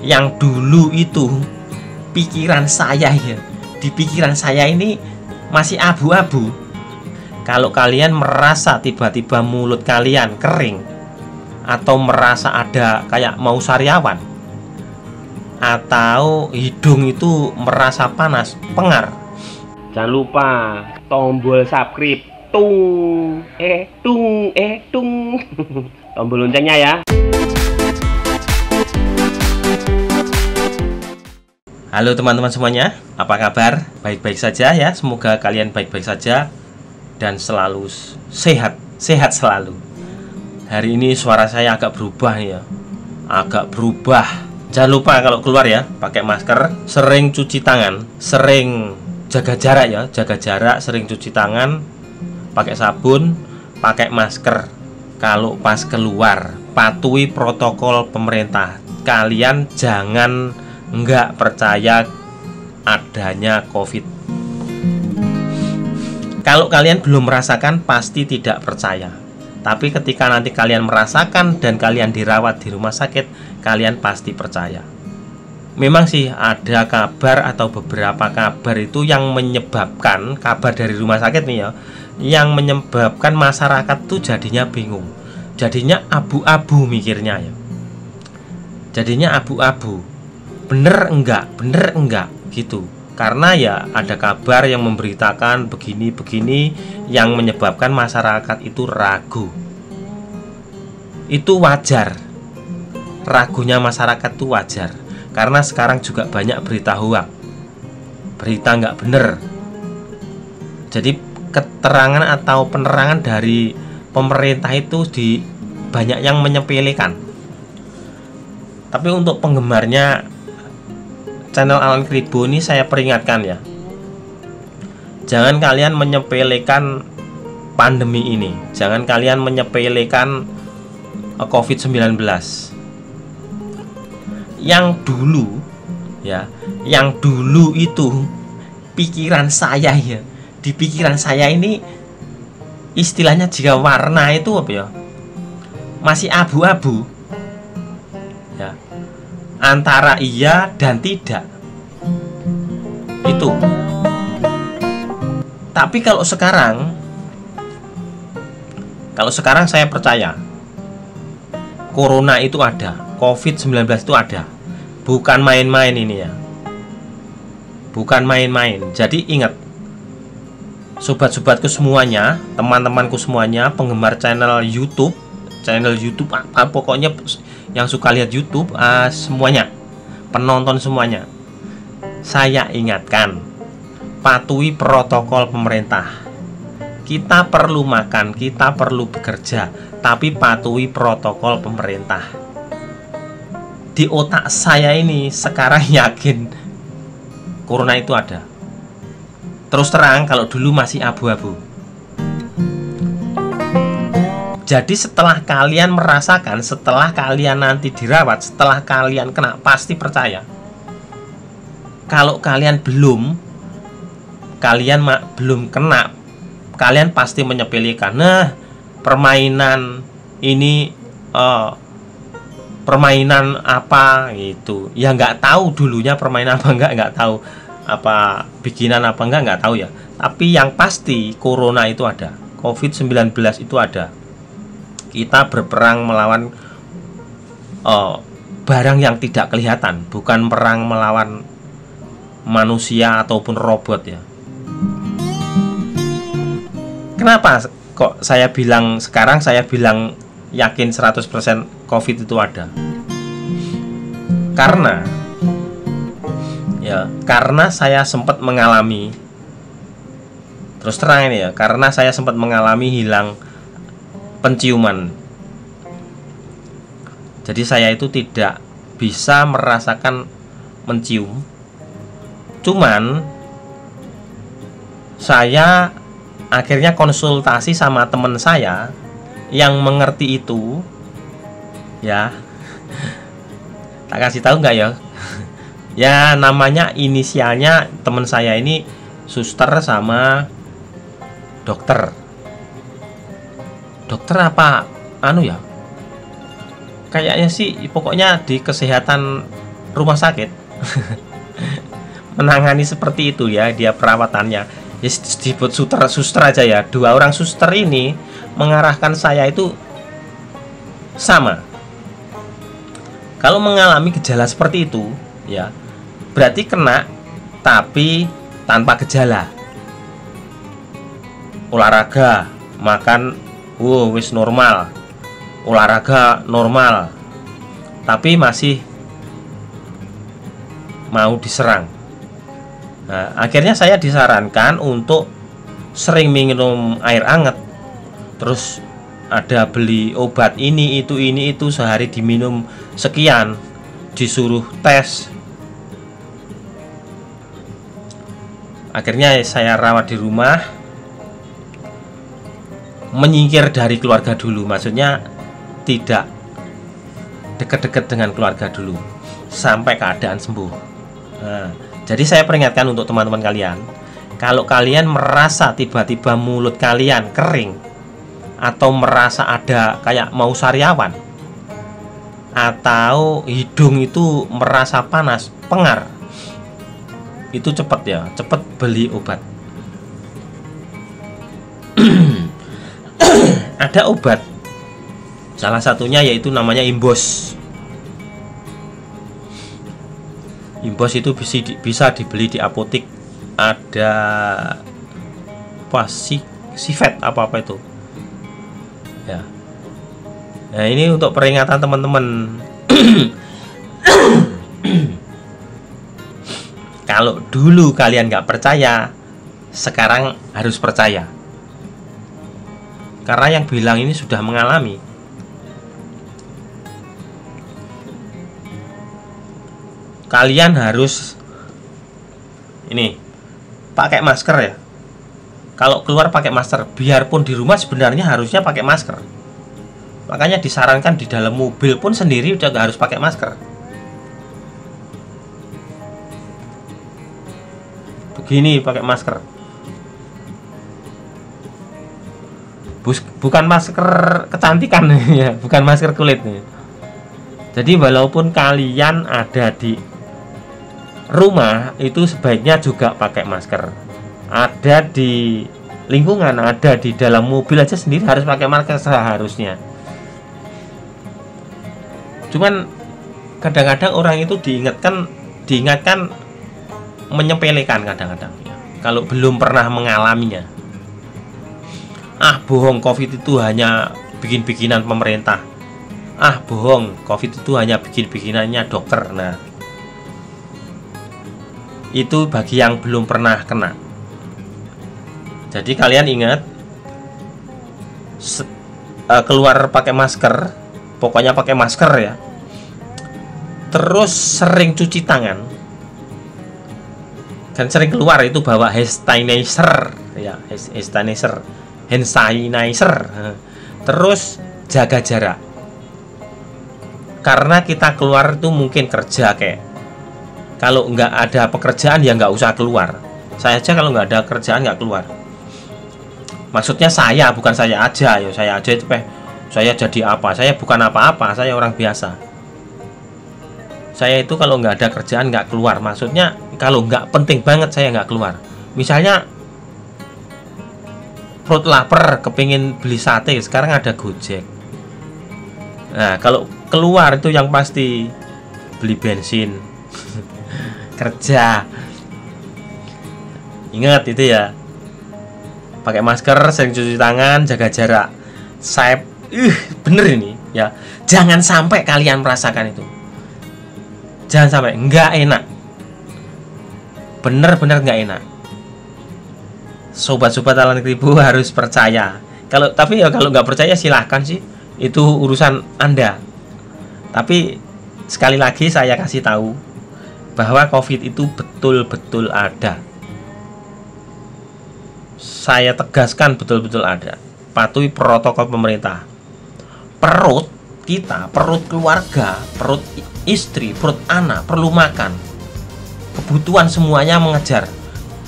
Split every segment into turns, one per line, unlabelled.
yang dulu itu pikiran saya ya di pikiran saya ini masih abu-abu kalau kalian merasa tiba-tiba mulut kalian kering atau merasa ada kayak mau sariawan atau hidung itu merasa panas, pengar. Jangan lupa tombol subscribe tung eh tung eh tung tombol loncengnya ya. Halo teman-teman semuanya, apa kabar? Baik-baik saja ya, semoga kalian baik-baik saja dan selalu sehat, sehat selalu. Hari ini suara saya agak berubah ya, agak berubah. Jangan lupa kalau keluar ya, pakai masker, sering cuci tangan, sering jaga jarak ya, jaga jarak, sering cuci tangan, pakai sabun, pakai masker. Kalau pas keluar, patuhi protokol pemerintah. Kalian jangan nggak percaya adanya COVID. Kalau kalian belum merasakan, pasti tidak percaya. Tapi ketika nanti kalian merasakan dan kalian dirawat di rumah sakit, kalian pasti percaya. Memang sih ada kabar atau beberapa kabar itu yang menyebabkan kabar dari rumah sakit nih ya, yang menyebabkan masyarakat tuh jadinya bingung, jadinya abu-abu mikirnya ya, jadinya abu-abu bener enggak? Bener enggak? Gitu. Karena ya ada kabar yang memberitakan begini-begini yang menyebabkan masyarakat itu ragu. Itu wajar. Ragunya masyarakat itu wajar. Karena sekarang juga banyak berita hoax. Berita enggak bener. Jadi keterangan atau penerangan dari pemerintah itu di banyak yang menyepelekan. Tapi untuk penggemarnya channel Alan Kribo ini saya peringatkan ya. Jangan kalian menyepelekan pandemi ini. Jangan kalian menyepelekan eh, COVID-19 Yang dulu ya Yang dulu itu pikiran saya ya Di pikiran saya ini istilahnya jika warna itu apa ya? Masih abu-abu antara iya dan tidak. Itu. Tapi kalau sekarang kalau sekarang saya percaya Corona itu ada, Covid-19 itu ada. Bukan main-main ini ya. Bukan main-main. Jadi ingat Sobat-sobatku semuanya, teman-temanku semuanya, penggemar channel YouTube, channel YouTube apa pokoknya yang suka lihat YouTube uh, semuanya. Penonton semuanya. Saya ingatkan patuhi protokol pemerintah. Kita perlu makan kita perlu bekerja tapi patuhi protokol pemerintah. Di otak saya ini sekarang yakin corona itu ada. Terus terang kalau dulu masih abu-abu jadi setelah kalian merasakan, setelah kalian nanti dirawat, setelah kalian kena, pasti percaya. Kalau kalian belum, kalian belum kena, kalian pasti menyepelekan. Nah, permainan ini uh, permainan apa itu? Ya nggak tahu dulunya permainan apa nggak nggak tahu apa bikinan apa enggak nggak tahu ya. Tapi yang pasti corona itu ada, COVID-19 itu ada kita berperang melawan uh, barang yang tidak kelihatan, bukan perang melawan manusia ataupun robot ya. Kenapa kok saya bilang sekarang saya bilang yakin 100% Covid itu ada? Karena ya, karena saya sempat mengalami terus terang ini ya, karena saya sempat mengalami hilang penciuman. Jadi saya itu tidak bisa merasakan mencium. Cuman saya akhirnya konsultasi sama teman saya yang mengerti itu ya tak kasih tahu nggak ya ya namanya inisialnya teman saya ini suster sama dokter dokter apa anu ya? Kayaknya sih pokoknya di kesehatan rumah sakit menangani seperti itu ya dia perawatannya. Ya disebut suster suster aja ya. Dua orang suster ini mengarahkan saya itu sama. Kalau mengalami gejala seperti itu ya berarti kena tapi tanpa gejala. Olahraga makan wow wis normal. Olahraga normal. Tapi masih mau diserang. Nah, akhirnya saya disarankan untuk sering minum air hangat terus ada beli obat ini itu ini itu sehari diminum sekian disuruh tes. Akhirnya saya rawat di rumah menyingkir dari keluarga dulu maksudnya tidak dekat-dekat dengan keluarga dulu sampai keadaan sembuh nah, jadi saya peringatkan untuk teman-teman kalian kalau kalian merasa tiba-tiba mulut kalian kering atau merasa ada kayak mau sariawan atau hidung itu merasa panas, pengar. Itu cepat ya, cepat beli obat. ada obat. Salah satunya yaitu namanya Imbos. Imbos itu bisa, bisa dibeli di apotik. Ada apa apa apa itu ya nah ini untuk peringatan teman-teman kalau dulu kalian nggak percaya sekarang harus percaya karena yang bilang ini sudah mengalami. Kalian harus ini pakai masker ya. Kalau keluar pakai masker biarpun di rumah sebenarnya harusnya pakai masker. Makanya disarankan di dalam mobil pun sendiri udah gak harus pakai masker. Begini pakai masker bukan masker kecantikan ya bukan masker kulit nih jadi walaupun kalian ada di rumah itu sebaiknya juga pakai masker. Ada di lingkungan ada di dalam mobil aja sendiri harus pakai masker seharusnya. Cuman kadang-kadang orang itu diingatkan diingatkan menyepelekan kadang-kadang ya. kalau belum pernah mengalaminya ah bohong covid itu hanya bikin-bikinan pemerintah ah bohong covid itu hanya bikin-bikinannya dokter nah itu bagi yang belum pernah kena jadi kalian ingat uh, keluar pakai masker, pokoknya pakai masker ya. Terus sering cuci tangan. Kan sering keluar itu bawa hand ya, hand hand sanitizer. Terus jaga jarak. Karena kita keluar itu mungkin kerja kayak kalau nggak ada pekerjaan ya nggak usah keluar. Saya aja kalau nggak ada kerjaan nggak keluar maksudnya saya bukan saya aja ya saya aja itu peh saya jadi apa saya bukan apa-apa saya orang biasa saya itu kalau nggak ada kerjaan nggak keluar maksudnya kalau nggak penting banget saya nggak keluar misalnya perut lapar kepingin beli sate. Sekarang ada gojek. Nah kalau keluar itu yang pasti beli bensin. Kerja. Ingat itu ya. Pakai masker sering cuci tangan jaga jarak. Saya uh, bener ini ya. Jangan sampai kalian merasakan itu. Jangan sampai. Nggak enak. Bener-bener nggak enak sobat-sobat alam ribu harus percaya kalau tapi ya kalau nggak percaya silahkan sih itu urusan anda tapi sekali lagi saya kasih tahu bahwa covid itu betul-betul ada saya tegaskan betul-betul ada. Patuhi protokol pemerintah. Perut kita, perut keluarga, perut istri, perut anak perlu makan. Kebutuhan semuanya mengejar.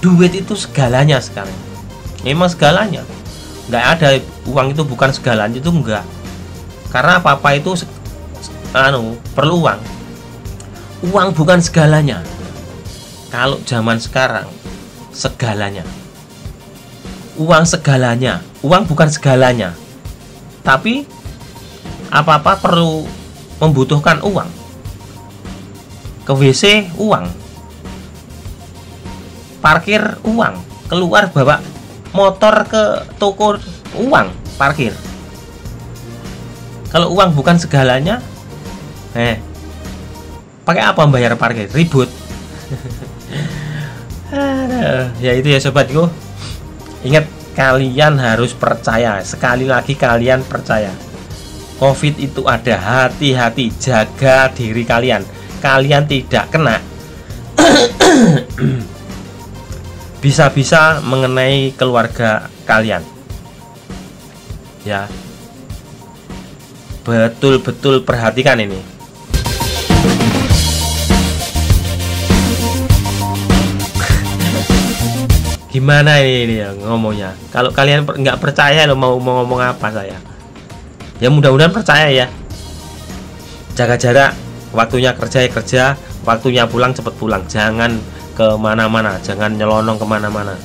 Duit itu segalanya sekarang. Memang segalanya. Nggak ada uang itu bukan segalanya itu enggak. Karena apa-apa itu anu perlu uang. uang bukan segalanya kalau zaman sekarang segalanya uang segalanya uang bukan segalanya tapi apa-apa perlu membutuhkan uang ke WC uang parkir uang keluar bawa motor ke toko uang parkir. Kalau uang bukan segalanya eh pakai apa membayar parkir? Ribut. Ya itu ya sobatku ingat kalian harus percaya. Sekali lagi kalian percaya. Covid itu ada. Hati-hati jaga diri kalian. Kalian tidak kena bisa-bisa mengenai keluarga kalian. Ya. Betul-betul perhatikan ini. Gimana ini, ini ya ngomongnya? Kalau kalian nggak percaya lo mau, mau ngomong apa saya. Ya mudah-mudahan percaya ya. Jaga jarak waktunya kerja ya kerja waktunya pulang cepet pulang. Jangan ke mana-mana jangan nyelonong ke mana-mana.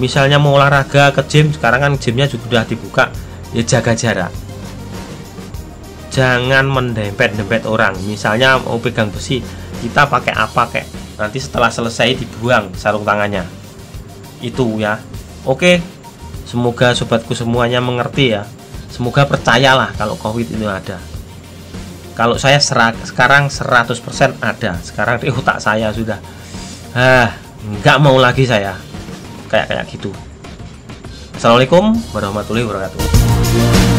Misalnya mau olahraga ke gym sekarang kan gymnya juga sudah dibuka ya jaga jarak. Jangan mendempet-dempet orang. Misalnya mau pegang besi kita pakai apa kayak nanti setelah selesai dibuang sarung tangannya. Itu ya. Oke semoga sobatku semuanya mengerti ya. Semoga percayalah kalau covid itu ada. Kalau saya serak, sekarang 100% ada. Sekarang di otak saya sudah ah nggak mau lagi saya. Kayak kayak gitu. Assalamualaikum warahmatullahi wabarakatuh